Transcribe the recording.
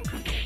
Pro.